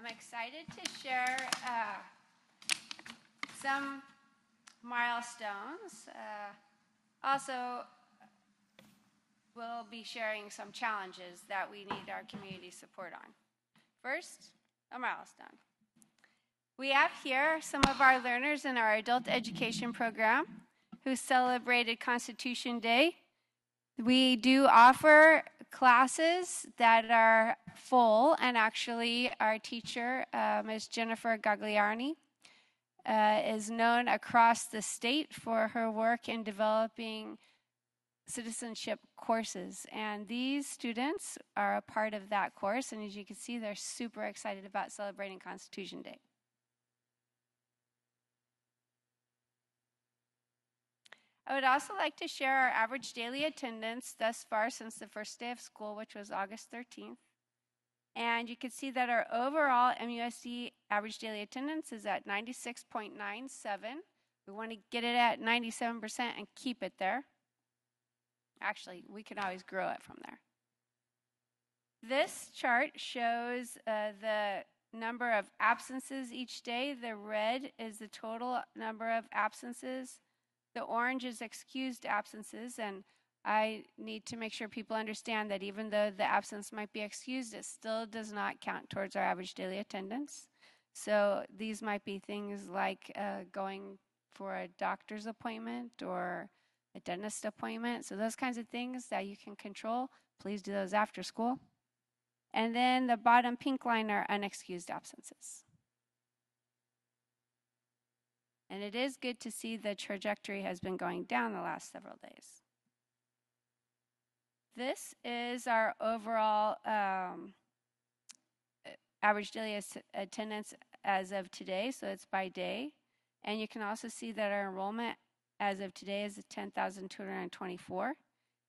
I'm excited to share uh, some milestones. Uh, also, we'll be sharing some challenges that we need our community support on. First, a milestone. We have here some of our learners in our adult education program who celebrated Constitution Day. We do offer classes that are full, and actually, our teacher, uh, Ms. Jennifer Gagliarni, uh, is known across the state for her work in developing citizenship courses. And these students are a part of that course, and as you can see, they're super excited about celebrating Constitution Day. I would also like to share our average daily attendance thus far since the first day of school, which was August 13th. And you can see that our overall MUSD average daily attendance is at 96.97. We want to get it at 97% and keep it there. Actually, we can always grow it from there. This chart shows uh, the number of absences each day. The red is the total number of absences. The orange is excused absences, and I need to make sure people understand that even though the absence might be excused, it still does not count towards our average daily attendance. So these might be things like uh, going for a doctor's appointment or a dentist appointment. So those kinds of things that you can control, please do those after school. And then the bottom pink line are unexcused absences. And it is good to see the trajectory has been going down the last several days. This is our overall um, average daily attendance as of today, so it's by day. And you can also see that our enrollment as of today is 10,224.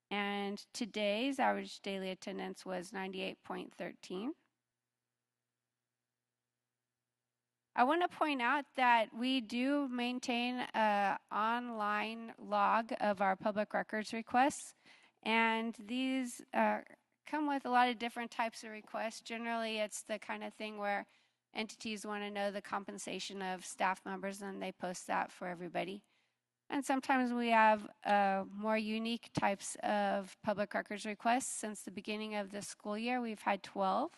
And today's average daily attendance was 98.13. I want to point out that we do maintain an online log of our public records requests, and these uh, come with a lot of different types of requests. Generally, it's the kind of thing where entities want to know the compensation of staff members, and they post that for everybody. And sometimes we have uh, more unique types of public records requests. Since the beginning of the school year, we've had 12.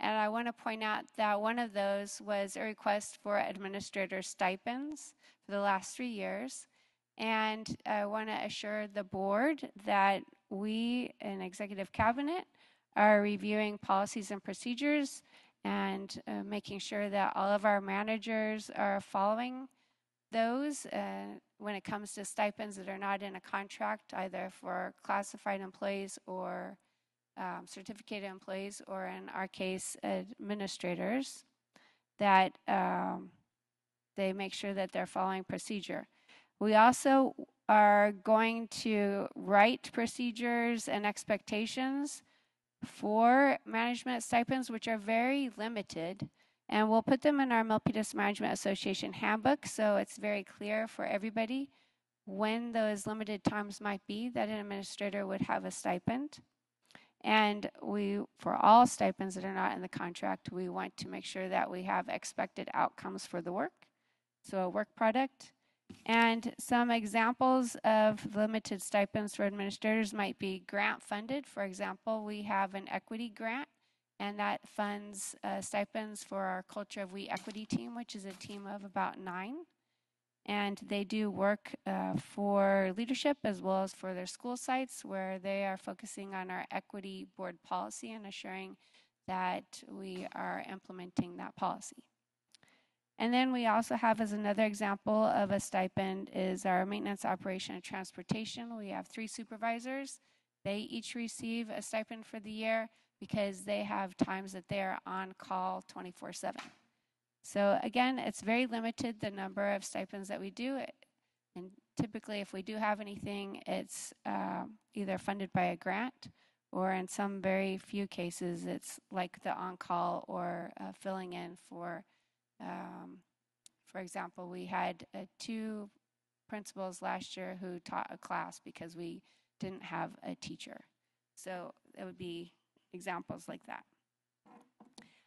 And I want to point out that one of those was a request for administrator stipends for the last three years. And I want to assure the board that we in executive cabinet are reviewing policies and procedures and uh, making sure that all of our managers are following those uh, when it comes to stipends that are not in a contract, either for classified employees or um, certificated employees, or in our case, administrators, that um, they make sure that they're following procedure. We also are going to write procedures and expectations for management stipends, which are very limited. And we'll put them in our Milpitas Management Association handbook so it's very clear for everybody when those limited times might be that an administrator would have a stipend. And we, for all stipends that are not in the contract, we want to make sure that we have expected outcomes for the work. So a work product. And some examples of limited stipends for administrators might be grant funded. For example, we have an equity grant, and that funds uh, stipends for our Culture of We Equity team, which is a team of about nine and they do work uh, for leadership as well as for their school sites where they are focusing on our equity board policy and assuring that we are implementing that policy. And then we also have as another example of a stipend is our maintenance operation and transportation. We have three supervisors. They each receive a stipend for the year because they have times that they're on call 24 7. So again, it's very limited the number of stipends that we do. And typically, if we do have anything, it's uh, either funded by a grant or in some very few cases, it's like the on-call or uh, filling in for, um, for example, we had uh, two principals last year who taught a class because we didn't have a teacher. So it would be examples like that.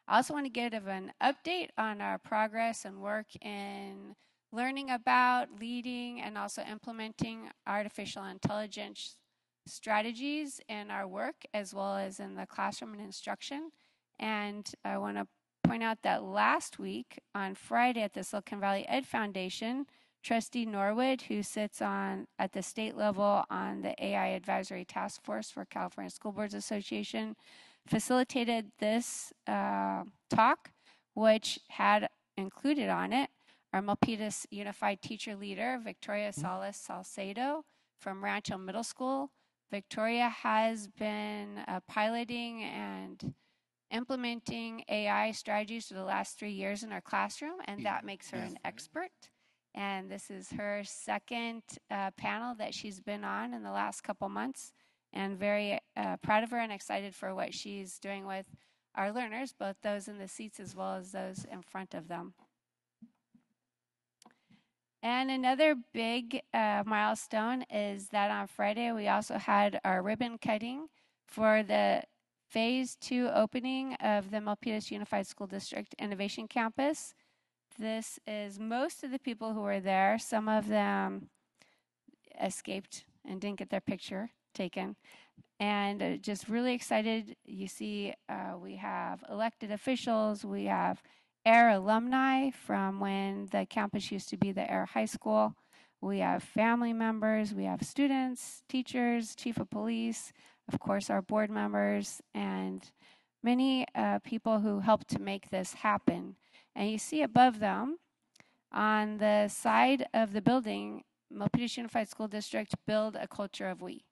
I also want to give an update on our progress and work in learning about, leading, and also implementing artificial intelligence strategies in our work as well as in the classroom and instruction. And I want to point out that last week on Friday at the Silicon Valley Ed Foundation, Trustee Norwood, who sits on at the state level on the AI Advisory Task Force for California School Boards Association, facilitated this uh, talk, which had included on it our Milpitas Unified Teacher Leader, Victoria mm-hmm. Salas Salcedo from Rancho Middle School. Victoria has been uh, piloting and implementing AI strategies for the last three years in our classroom, and that makes her an expert. And this is her second uh, panel that she's been on in the last couple months, and very uh, proud of her and excited for what she's doing with our learners, both those in the seats as well as those in front of them. And another big uh, milestone is that on Friday we also had our ribbon cutting for the phase two opening of the Milpitas Unified School District Innovation Campus. This is most of the people who were there. Some of them escaped and didn't get their picture taken. And uh, just really excited. You see, uh, we have elected officials, we have Ayer alumni from when the campus used to be the Ayer High School. We have family members, we have students, teachers, chief of police, of course, our board members, and many uh, people who helped to make this happen. And you see above them, on the side of the building, Milpitas Unified School District build a culture of we.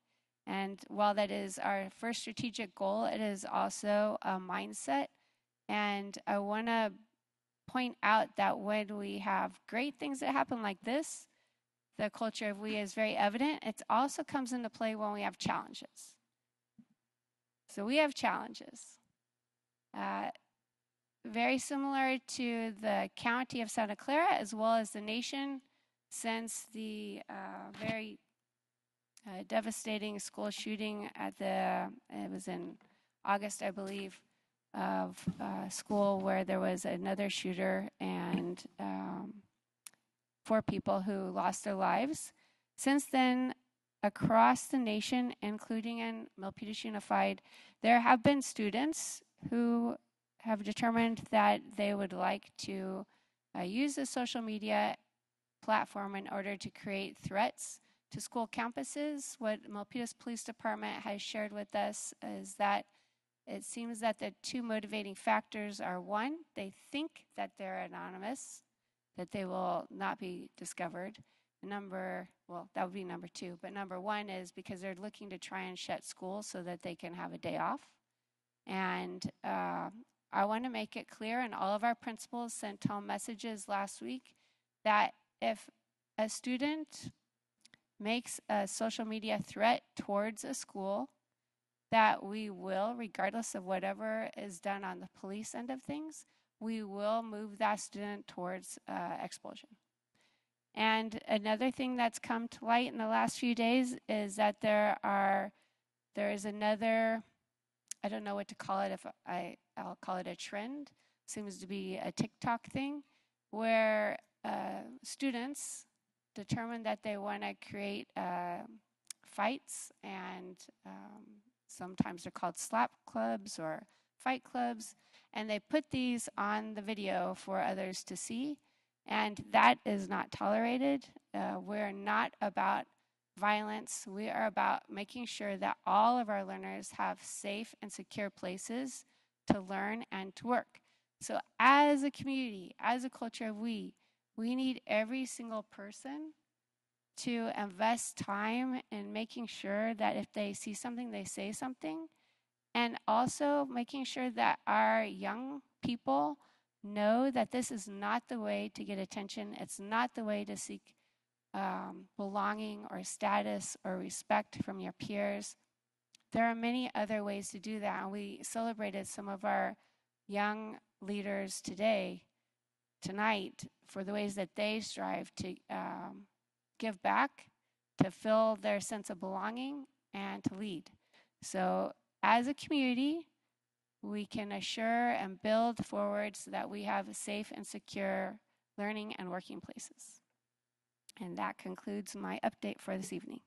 And while that is our first strategic goal, it is also a mindset. And I want to point out that when we have great things that happen like this, the culture of we is very evident. It also comes into play when we have challenges. So we have challenges. Uh, very similar to the county of Santa Clara as well as the nation since the uh, very devastating school shooting at the, it was in August, I believe, of uh, school where there was another shooter and um, four people who lost their lives. Since then, across the nation, including in Milpitas Unified, there have been students who have determined that they would like to uh, use the social media platform in order to create threats to school campuses. What Milpitas Police Department has shared with us is that it seems that the two motivating factors are one, they think that they're anonymous, that they will not be discovered, Number, well, that would be number two. But number one is because they're looking to try and shut schools so that they can have a day off. And uh, I want to make it clear, and all of our principals sent home messages last week that if a student makes a social media threat towards a school, that we will, regardless of whatever is done on the police end of things, we will move that student towards uh, expulsion. And another thing that's come to light in the last few days is that there are there is another I don't know what to call it if I I'll call it a trend seems to be a TikTok thing where uh, students determine that they want to create uh, fights and um, sometimes they're called slap clubs or fight clubs and they put these on the video for others to see and that is not tolerated. Uh, we're not about violence. We are about making sure that all of our learners have safe and secure places to learn and to work. So, as a community, as a culture of we, we need every single person to invest time in making sure that if they see something, they say something. And also making sure that our young people know that this is not the way to get attention. It's not the way to seek um, belonging or status or respect from your peers. There are many other ways to do that. And we celebrated some of our young leaders today, tonight, for the ways that they strive to um, give back, to fill their sense of belonging, and to lead. So, as a community, we can assure and build forward so that we have safe and secure learning and working places. And that concludes my update for this evening.